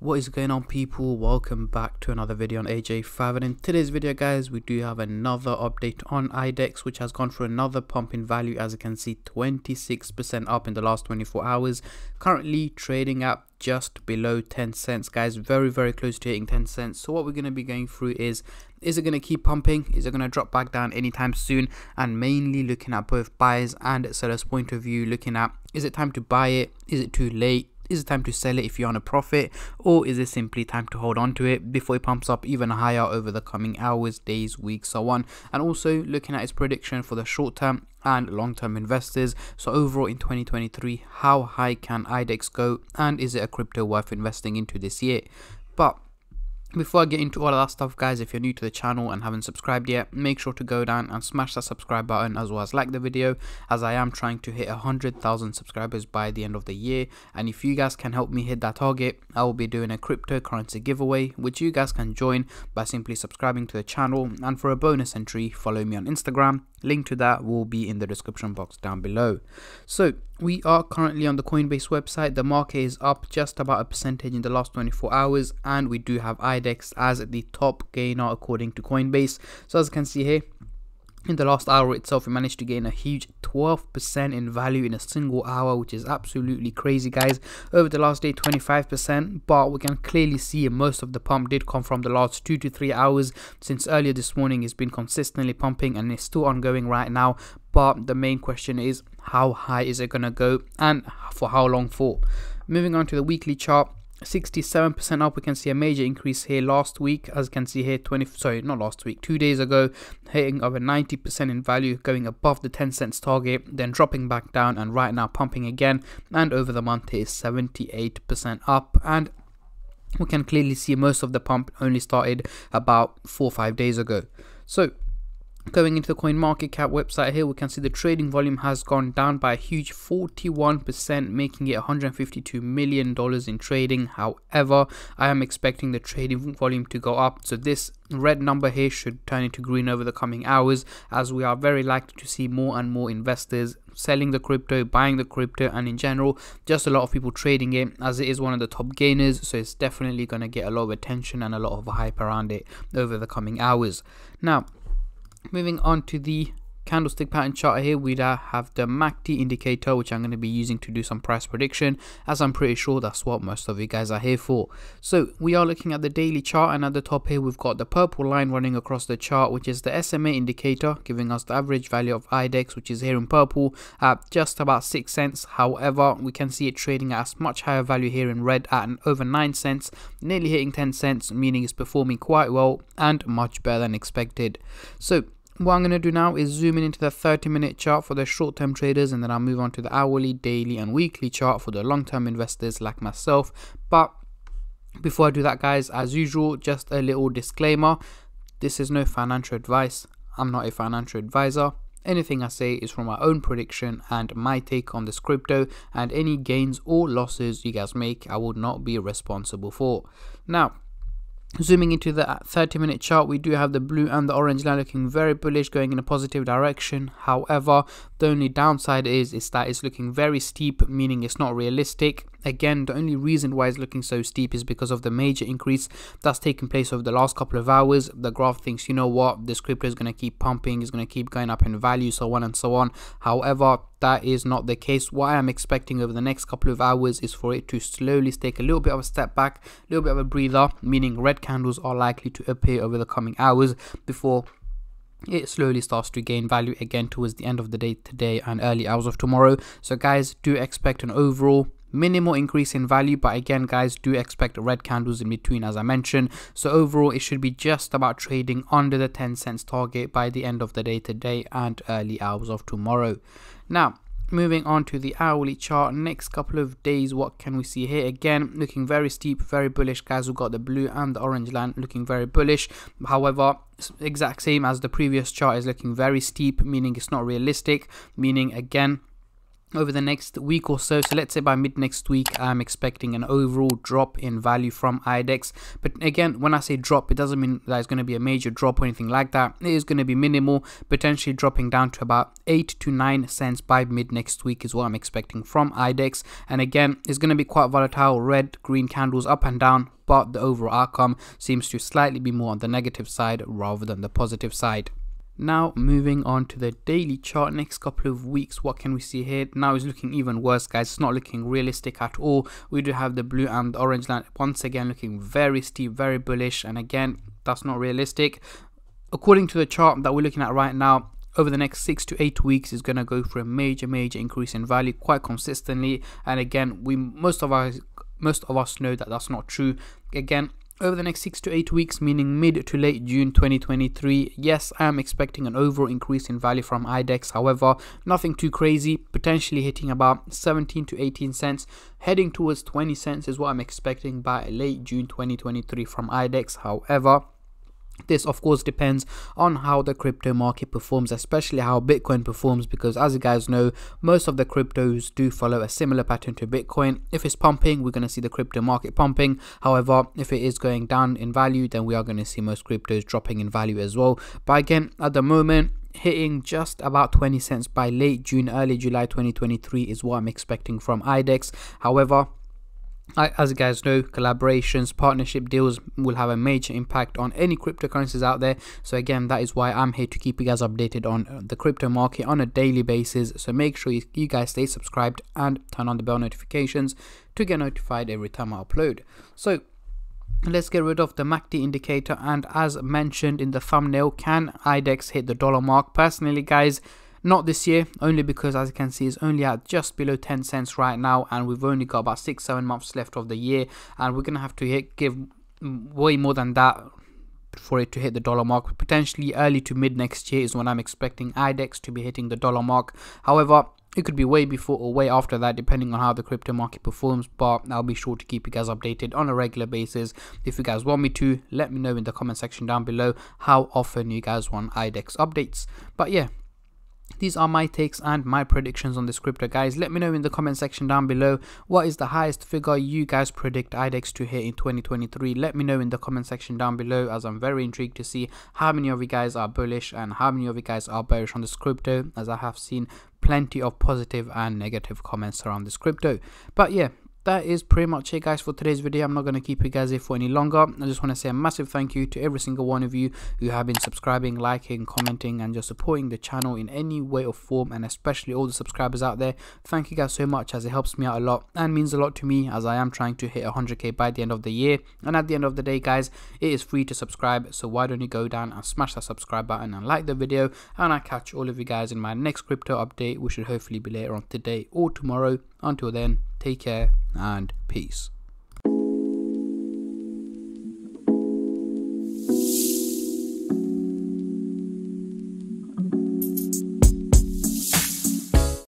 What is going on people, welcome back to another video on AJ5 and in today's video guys we do have another update on IDEX which has gone for another pump in value as you can see 26% up in the last 24 hours. Currently trading at just below 10 cents guys. Very very close to hitting 10 cents. So what we're going to be going through is is it going to keep pumping? Is it going to drop back down anytime soon? And mainly looking at both buyers and sellers point of view looking at is it time to buy it? Is it too late is it time to sell it if you're on a profit or is it simply time to hold on to it before it pumps up even higher over the coming hours, days, weeks, so on. And also looking at its prediction for the short term and long term investors. So overall in 2023, how high can IDEX go and is it a crypto worth investing into this year? But before I get into all of that stuff guys, if you're new to the channel and haven't subscribed yet, make sure to go down and smash that subscribe button as well as like the video as I am trying to hit 100,000 subscribers by the end of the year. And if you guys can help me hit that target, I will be doing a cryptocurrency giveaway which you guys can join by simply subscribing to the channel. And for a bonus entry, follow me on Instagram. Link to that will be in the description box down below. So we are currently on the Coinbase website. The market is up just about a percentage in the last 24 hours and we do have IDEX as the top gainer according to Coinbase. So as you can see here, in the last hour itself, we managed to gain a huge 12% in value in a single hour, which is absolutely crazy, guys. Over the last day, 25%, but we can clearly see most of the pump did come from the last two to three hours. Since earlier this morning, it's been consistently pumping and it's still ongoing right now. But the main question is, how high is it going to go and for how long for? Moving on to the weekly chart, 67% up we can see a major increase here last week as you can see here 20 sorry not last week two days ago hitting over 90% in value going above the 10 cents target then dropping back down and right now pumping again and over the month is 78% up and we can clearly see most of the pump only started about four or five days ago so Going into the CoinMarketCap website here, we can see the trading volume has gone down by a huge 41%, making it $152 million in trading. However, I am expecting the trading volume to go up. So this red number here should turn into green over the coming hours as we are very likely to see more and more investors selling the crypto, buying the crypto, and in general, just a lot of people trading it as it is one of the top gainers. So it's definitely going to get a lot of attention and a lot of hype around it over the coming hours. Now, Moving on to the candlestick pattern chart here we have the MACD indicator which I'm going to be using to do some price prediction as I'm pretty sure that's what most of you guys are here for. So we are looking at the daily chart and at the top here we've got the purple line running across the chart which is the SMA indicator giving us the average value of IDEX which is here in purple at just about 6 cents. However we can see it trading at a much higher value here in red at over 9 cents nearly hitting 10 cents meaning it's performing quite well and much better than expected. So what I'm going to do now is zoom in into the 30 minute chart for the short term traders and then I'll move on to the hourly, daily and weekly chart for the long term investors like myself. But before I do that guys, as usual, just a little disclaimer. This is no financial advice. I'm not a financial advisor. Anything I say is from my own prediction and my take on this crypto and any gains or losses you guys make I will not be responsible for. Now, Zooming into the 30 minute chart, we do have the blue and the orange line looking very bullish, going in a positive direction. However, the only downside is, is that it's looking very steep, meaning it's not realistic. Again, the only reason why it's looking so steep is because of the major increase that's taken place over the last couple of hours. The graph thinks, you know what, this crypto is going to keep pumping, is going to keep going up in value, so on and so on. However, that is not the case. What I am expecting over the next couple of hours is for it to slowly take a little bit of a step back, a little bit of a breather, meaning red candles are likely to appear over the coming hours before it slowly starts to gain value again towards the end of the day today and early hours of tomorrow. So guys, do expect an overall minimal increase in value but again guys do expect red candles in between as i mentioned. So overall it should be just about trading under the 10 cents target by the end of the day today and early hours of tomorrow. Now moving on to the hourly chart next couple of days what can we see here? Again looking very steep very bullish guys. We've got the blue and the orange line looking very bullish. However exact same as the previous chart is looking very steep meaning it's not realistic meaning again over the next week or so. So let's say by mid next week, I'm expecting an overall drop in value from IDEX. But again, when I say drop, it doesn't mean that it's going to be a major drop or anything like that. It is going to be minimal, potentially dropping down to about 8 to 9 cents by mid next week is what I'm expecting from IDEX. And again, it's going to be quite volatile, red, green candles up and down, but the overall outcome seems to slightly be more on the negative side rather than the positive side. Now moving on to the daily chart. Next couple of weeks what can we see here? Now is looking even worse guys. It's not looking realistic at all. We do have the blue and orange line once again looking very steep very bullish. And again that's not realistic. According to the chart that we're looking at right now over the next six to eight weeks is going to go for a major major increase in value quite consistently. And again we most of us most of us know that that's not true. Again over the next 6 to 8 weeks, meaning mid to late June 2023. Yes, I am expecting an overall increase in value from IDEX, however, nothing too crazy, potentially hitting about 17 to 18 cents, heading towards 20 cents is what I'm expecting by late June 2023 from IDEX. However, this of course depends on how the crypto market performs especially how bitcoin performs because as you guys know most of the cryptos do follow a similar pattern to bitcoin. If it's pumping we're going to see the crypto market pumping. However if it is going down in value then we are going to see most cryptos dropping in value as well. But again at the moment hitting just about 20 cents by late June, early July 2023 is what I'm expecting from IDEX. However, as you guys know, collaborations, partnership deals will have a major impact on any cryptocurrencies out there. So again, that is why I'm here to keep you guys updated on the crypto market on a daily basis. So make sure you guys stay subscribed and turn on the bell notifications to get notified every time I upload. So let's get rid of the MACD indicator and as mentioned in the thumbnail, can IDEX hit the dollar mark? Personally guys, not this year, only because as you can see, it's only at just below 10 cents right now, and we've only got about six, seven months left of the year, and we're gonna have to hit, give way more than that for it to hit the dollar mark. Potentially early to mid next year is when I'm expecting IDEX to be hitting the dollar mark. However, it could be way before or way after that depending on how the crypto market performs but I'll be sure to keep you guys updated on a regular basis if you guys want me to let me know in the comment section down below how often you guys want IDEX updates but yeah these are my takes and my predictions on this crypto guys. Let me know in the comment section down below what is the highest figure you guys predict IDEX to hit in 2023 let me know in the comment section down below as I'm very intrigued to see how many of you guys are bullish and how many of you guys are bearish on this crypto as I have seen plenty of positive and negative comments around this crypto but yeah that is pretty much it guys for today's video. I'm not going to keep you guys here for any longer. I just want to say a massive thank you to every single one of you who have been subscribing liking commenting and just supporting the channel in any way or form and especially all the subscribers out there. Thank you guys so much as it helps me out a lot and means a lot to me as i am trying to hit 100k by the end of the year. And at the end of the day guys it is free to subscribe so why don't you go down and smash that subscribe button and like the video and i catch all of you guys in my next crypto update which should hopefully be later on today or tomorrow. Until then take care and peace.